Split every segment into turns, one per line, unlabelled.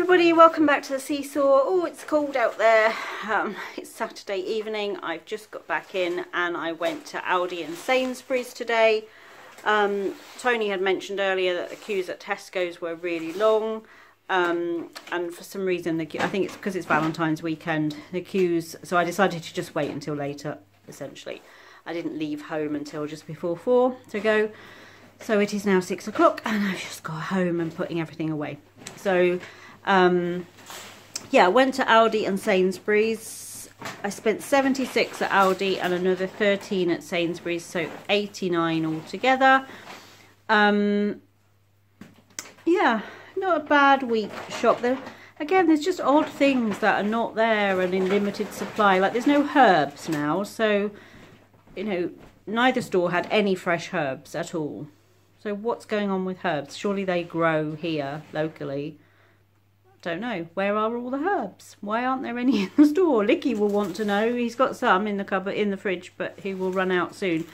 everybody, welcome back to the seesaw. Oh, it's cold out there. Um, it's Saturday evening. I've just got back in and I went to Aldi and Sainsbury's today. Um, Tony had mentioned earlier that the queues at Tesco's were really long. Um, and for some reason, the I think it's because it's Valentine's weekend, the queues, so I decided to just wait until later, essentially. I didn't leave home until just before four to go. So it is now six o'clock and I've just got home and putting everything away. So um, yeah, went to Aldi and Sainsbury's. I spent 76 at Aldi and another 13 at Sainsbury's, so 89 altogether. Um, yeah, not a bad week shop. There, again, there's just odd things that are not there and in limited supply. Like there's no herbs now, so you know neither store had any fresh herbs at all. So what's going on with herbs? Surely they grow here locally. Don't know. Where are all the herbs? Why aren't there any in the store? Licky will want to know. He's got some in the cupboard, in the fridge, but he will run out soon.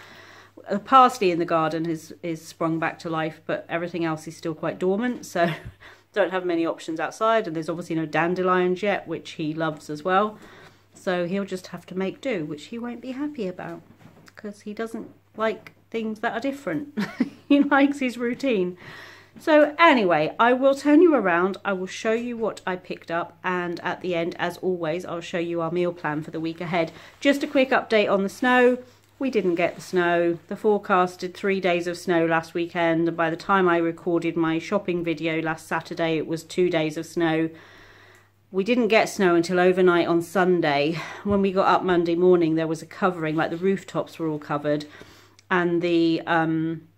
The parsley in the garden is is sprung back to life, but everything else is still quite dormant. So don't have many options outside, and there's obviously no dandelions yet, which he loves as well. So he'll just have to make do, which he won't be happy about because he doesn't like things that are different. he likes his routine. So anyway, I will turn you around. I will show you what I picked up. And at the end, as always, I'll show you our meal plan for the week ahead. Just a quick update on the snow. We didn't get the snow. The forecasted three days of snow last weekend. And by the time I recorded my shopping video last Saturday, it was two days of snow. We didn't get snow until overnight on Sunday. When we got up Monday morning, there was a covering, like the rooftops were all covered and the um,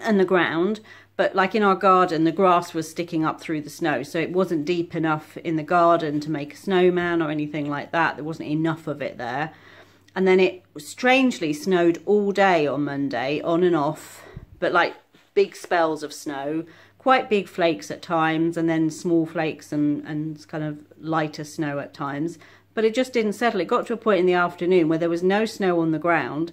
and the ground but like in our garden the grass was sticking up through the snow so it wasn't deep enough in the garden to make a snowman or anything like that. There wasn't enough of it there. And then it strangely snowed all day on monday on and off but like big spells of snow quite big flakes at times and then small flakes and and kind of lighter snow at times. But it just didn't settle. It got to a point in the afternoon where there was no snow on the ground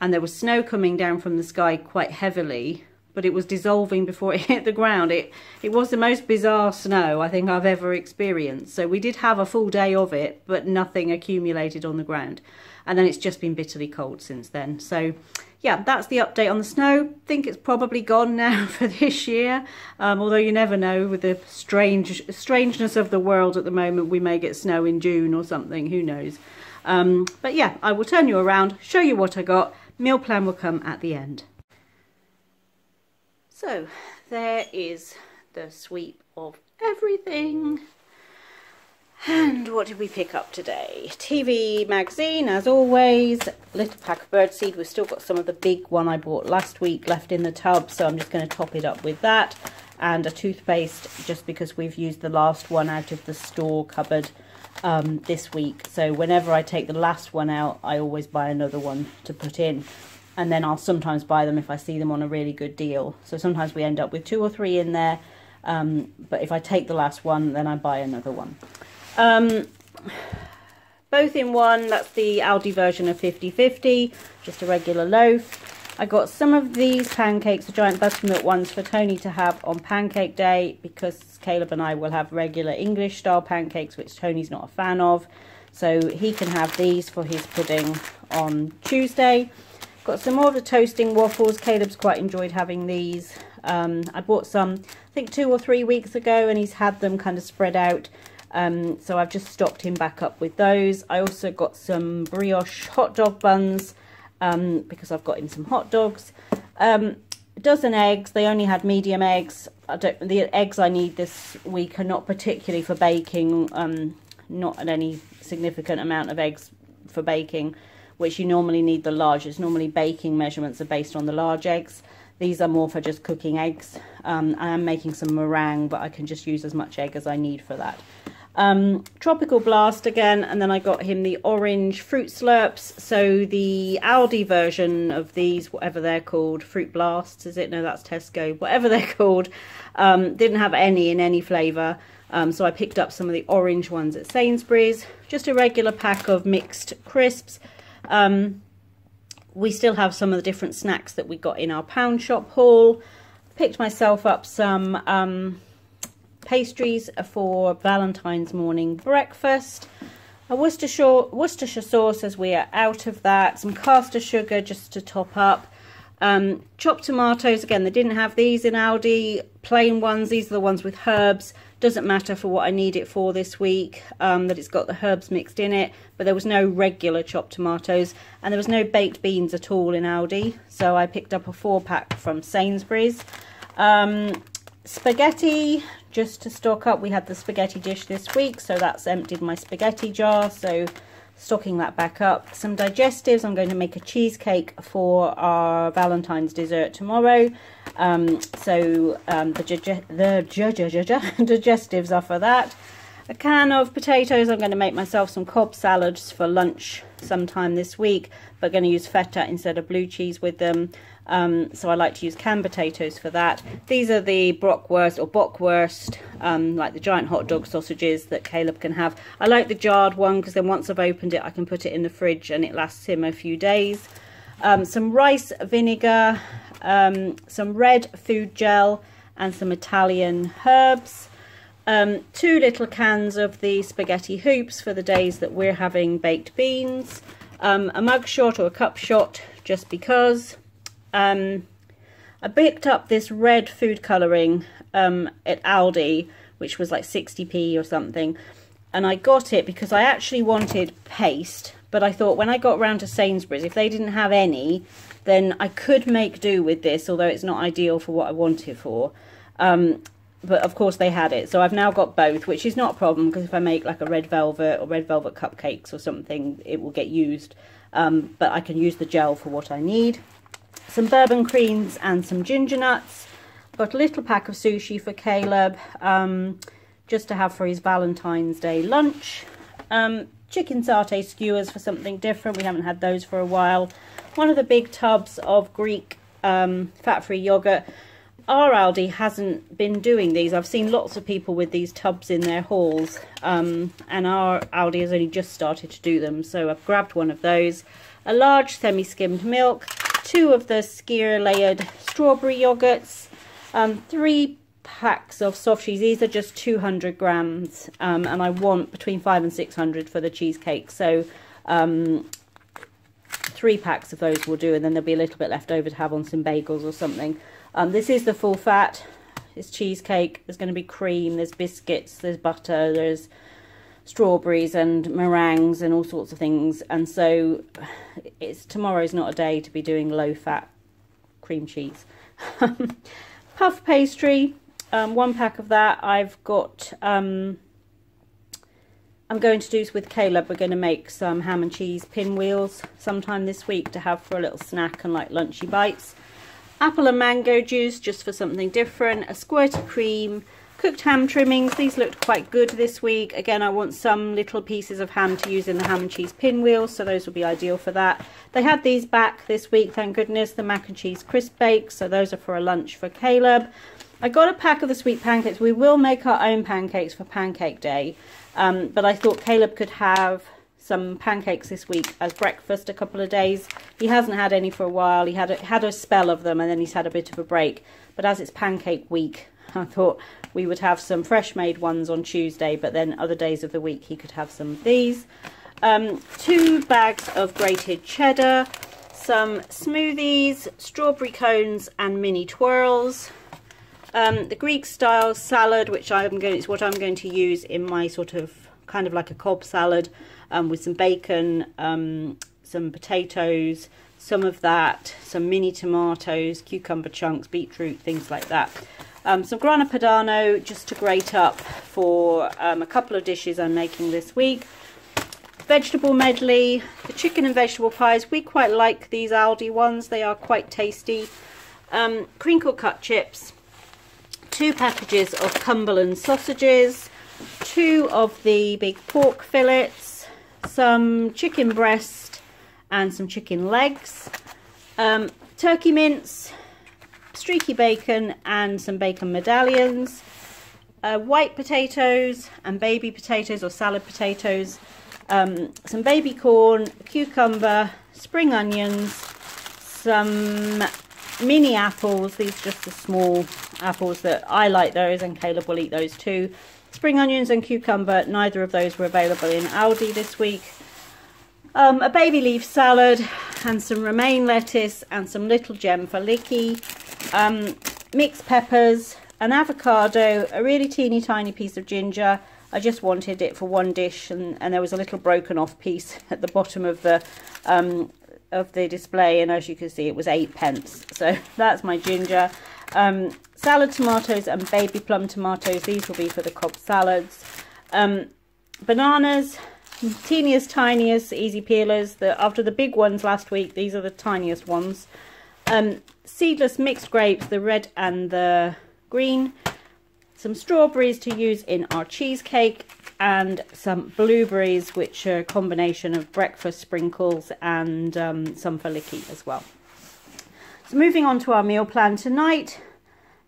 and there was snow coming down from the sky quite heavily but it was dissolving before it hit the ground. It it was the most bizarre snow I think I've ever experienced. So we did have a full day of it, but nothing accumulated on the ground. And then it's just been bitterly cold since then. So yeah, that's the update on the snow. Think it's probably gone now for this year. Um, although you never know with the strange strangeness of the world at the moment, we may get snow in June or something. Who knows? Um, but yeah, I will turn you around, show you what I got. Meal plan will come at the end. So there is the sweep of everything. And what did we pick up today? TV magazine, as always. Little pack of birdseed. We've still got some of the big one I bought last week left in the tub, so I'm just going to top it up with that. And a toothpaste, just because we've used the last one out of the store cupboard um, this week. So whenever I take the last one out, I always buy another one to put in and then I'll sometimes buy them if I see them on a really good deal. So sometimes we end up with two or three in there, um, but if I take the last one, then I buy another one. Um, both in one, that's the Aldi version of 50-50, just a regular loaf. I got some of these pancakes, the giant buttermilk ones, for Tony to have on pancake day because Caleb and I will have regular English style pancakes, which Tony's not a fan of. So he can have these for his pudding on Tuesday. Got some more of the toasting waffles. Caleb's quite enjoyed having these. Um, I bought some, I think two or three weeks ago, and he's had them kind of spread out. Um, so I've just stocked him back up with those. I also got some brioche hot dog buns um, because I've got him some hot dogs. Um, a dozen eggs. They only had medium eggs. I don't. The eggs I need this week are not particularly for baking. Um, not at any significant amount of eggs for baking which you normally need the largest. Normally baking measurements are based on the large eggs. These are more for just cooking eggs. Um, I am making some meringue, but I can just use as much egg as I need for that. Um, Tropical Blast again, and then I got him the orange Fruit Slurps. So the Aldi version of these, whatever they're called, Fruit Blasts, is it? No, that's Tesco. Whatever they're called, um, didn't have any in any flavour. Um, so I picked up some of the orange ones at Sainsbury's. Just a regular pack of mixed crisps. Um, we still have some of the different snacks that we got in our pound shop haul. Picked myself up some um, pastries for Valentine's morning breakfast. A Worcestershire, Worcestershire sauce as we are out of that. Some caster sugar just to top up. Um, chopped tomatoes, again, they didn't have these in Aldi. Plain ones, these are the ones with herbs. Doesn't matter for what I need it for this week, um, that it's got the herbs mixed in it. But there was no regular chopped tomatoes. And there was no baked beans at all in Aldi. So I picked up a four pack from Sainsbury's. Um, spaghetti, just to stock up. We had the spaghetti dish this week, so that's emptied my spaghetti jar. So stocking that back up. Some digestives. I'm going to make a cheesecake for our Valentine's dessert tomorrow. Um, so um, the, the digestives are for that. A can of potatoes. I'm going to make myself some Cobb salads for lunch sometime this week, but going to use feta instead of blue cheese with them. Um, so I like to use canned potatoes for that. These are the brockwurst or bockwurst, um, like the giant hot dog sausages that Caleb can have. I like the jarred one because then once I've opened it, I can put it in the fridge and it lasts him a few days. Um, some rice vinegar, um, some red food gel, and some Italian herbs. Um, two little cans of the spaghetti hoops for the days that we're having baked beans. Um, a mug shot or a cup shot just because um, I picked up this red food colouring um, at Aldi, which was like 60p or something. And I got it because I actually wanted paste. But I thought when I got round to Sainsbury's, if they didn't have any, then I could make do with this, although it's not ideal for what I want it for. Um, but of course they had it. So I've now got both, which is not a problem because if I make like a red velvet or red velvet cupcakes or something, it will get used. Um, but I can use the gel for what I need some bourbon creams and some ginger nuts. Got a little pack of sushi for Caleb, um, just to have for his Valentine's Day lunch. Um, chicken satay skewers for something different. We haven't had those for a while. One of the big tubs of Greek um, fat-free yogurt. Our Aldi hasn't been doing these. I've seen lots of people with these tubs in their hauls um, and our Aldi has only just started to do them. So I've grabbed one of those. A large semi-skimmed milk, two of the skyr layered strawberry yogurts, um, three packs of soft cheese. These are just 200 grams, um, and I want between five and 600 for the cheesecake. So um, three packs of those will do, and then there'll be a little bit left over to have on some bagels or something. Um, this is the full fat. It's cheesecake. There's going to be cream. There's biscuits. There's butter. There's strawberries and meringues and all sorts of things. And so it's tomorrow's not a day to be doing low fat cream cheese. Puff pastry, um, one pack of that. I've got, um, I'm going to do this with Caleb. We're going to make some ham and cheese pinwheels sometime this week to have for a little snack and like lunchy bites. Apple and mango juice just for something different. A squirt of cream Cooked ham trimmings, these looked quite good this week. Again, I want some little pieces of ham to use in the ham and cheese pinwheels, so those will be ideal for that. They had these back this week, thank goodness, the mac and cheese crisp bakes, so those are for a lunch for Caleb. I got a pack of the sweet pancakes. We will make our own pancakes for pancake day, um, but I thought Caleb could have some pancakes this week as breakfast a couple of days. He hasn't had any for a while. He had a, had a spell of them and then he's had a bit of a break. But as it's pancake week, I thought we would have some fresh made ones on Tuesday, but then other days of the week he could have some of these. Um, two bags of grated cheddar, some smoothies, strawberry cones and mini twirls. Um, the Greek style salad, which I'm going, is what I'm going to use in my sort of kind of like a Cobb salad um, with some bacon, um, some potatoes, some of that, some mini tomatoes, cucumber chunks, beetroot, things like that. Um, some grana padano just to grate up for um, a couple of dishes I'm making this week. Vegetable medley, the chicken and vegetable pies. We quite like these Aldi ones. They are quite tasty. Um, crinkle cut chips, two packages of Cumberland sausages, two of the big pork fillets, some chicken breast and some chicken legs, um, turkey mince, streaky bacon and some bacon medallions, uh, white potatoes and baby potatoes or salad potatoes, um, some baby corn, cucumber, spring onions, some mini apples, these are just the small apples that I like those and Caleb will eat those too. Spring onions and cucumber, neither of those were available in Aldi this week. Um, a baby leaf salad and some romaine lettuce and some little gem for Licky. Um, mixed peppers, an avocado, a really teeny tiny piece of ginger. I just wanted it for one dish and, and there was a little broken off piece at the bottom of the um, of the display and as you can see it was eight pence. So that's my ginger. Um, salad tomatoes and baby plum tomatoes these will be for the Cobb salads. Um, bananas teeniest tiniest easy peelers. The after the big ones last week these are the tiniest ones. Um, seedless mixed grapes the red and the green some strawberries to use in our cheesecake and some blueberries which are a combination of breakfast sprinkles and um, some for licky as well. So moving on to our meal plan tonight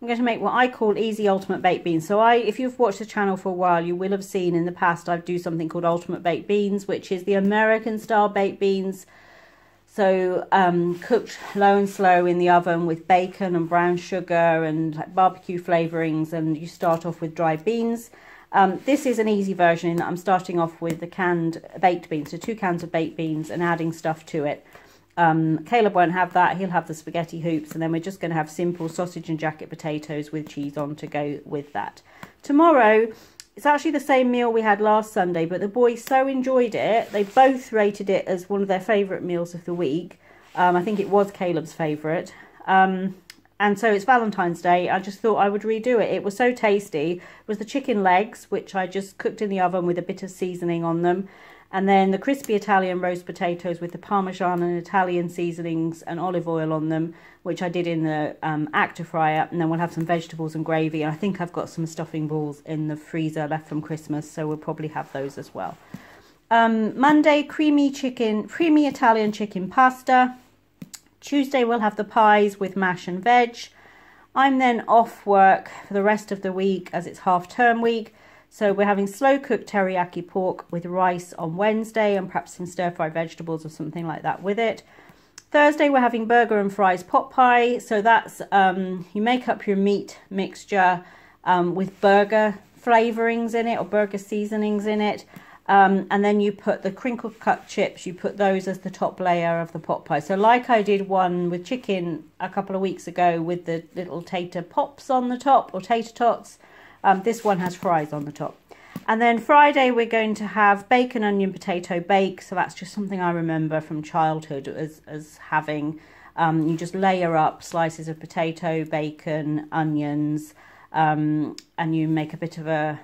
I'm going to make what I call easy ultimate baked beans. So I, if you've watched the channel for a while, you will have seen in the past I do something called ultimate baked beans, which is the American style baked beans so um, cooked low and slow in the oven with bacon and brown sugar and barbecue flavourings and you start off with dried beans. Um, this is an easy version. in that I'm starting off with the canned baked beans, so two cans of baked beans and adding stuff to it. Um, Caleb won't have that. He'll have the spaghetti hoops and then we're just going to have simple sausage and jacket potatoes with cheese on to go with that. Tomorrow it's actually the same meal we had last Sunday, but the boys so enjoyed it. They both rated it as one of their favourite meals of the week. Um, I think it was Caleb's favourite. Um, and so it's Valentine's Day. I just thought I would redo it. It was so tasty. It was the chicken legs, which I just cooked in the oven with a bit of seasoning on them. And then the crispy Italian roast potatoes with the Parmesan and Italian seasonings and olive oil on them, which I did in the um, ActiFry. And then we'll have some vegetables and gravy. And I think I've got some stuffing balls in the freezer left from Christmas, so we'll probably have those as well. Um, Monday, creamy chicken, creamy Italian chicken pasta. Tuesday, we'll have the pies with mash and veg. I'm then off work for the rest of the week as it's half term week. So we're having slow cooked teriyaki pork with rice on Wednesday and perhaps some stir fry vegetables or something like that with it. Thursday we're having burger and fries pot pie. So that's um, you make up your meat mixture um, with burger flavorings in it or burger seasonings in it. Um, and then you put the crinkle cut chips, you put those as the top layer of the pot pie. So like I did one with chicken a couple of weeks ago with the little tater pops on the top or tater tots. Um, this one has fries on the top. And then Friday we're going to have bacon, onion, potato bake. So that's just something I remember from childhood as, as having. Um, you just layer up slices of potato, bacon, onions, um, and you make a bit of a,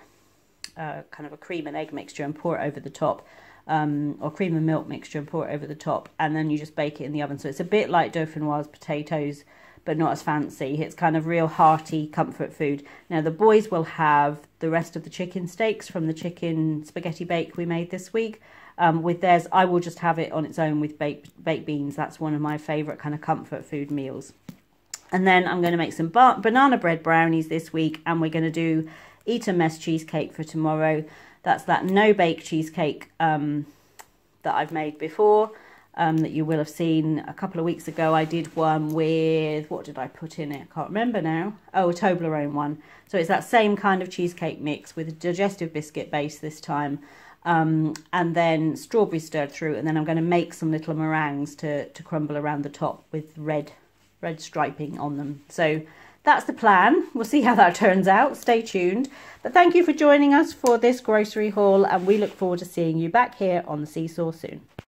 a, kind of a cream and egg mixture and pour it over the top. Um, or cream and milk mixture and pour it over the top. And then you just bake it in the oven. So it's a bit like Dauphinoise potatoes but not as fancy. It's kind of real hearty comfort food. Now the boys will have the rest of the chicken steaks from the chicken spaghetti bake we made this week. Um, with theirs, I will just have it on its own with baked, baked beans. That's one of my favourite kind of comfort food meals. And then I'm going to make some banana bread brownies this week and we're going to do Eton mess cheesecake for tomorrow. That's that no bake cheesecake um, that I've made before um, that you will have seen a couple of weeks ago. I did one with, what did I put in it? I can't remember now. Oh, a Toblerone one. So it's that same kind of cheesecake mix with a digestive biscuit base this time. Um, and then strawberry stirred through. And then I'm going to make some little meringues to, to crumble around the top with red, red striping on them. So that's the plan. We'll see how that turns out. Stay tuned. But thank you for joining us for this grocery haul and we look forward to seeing you back here on the Seesaw soon.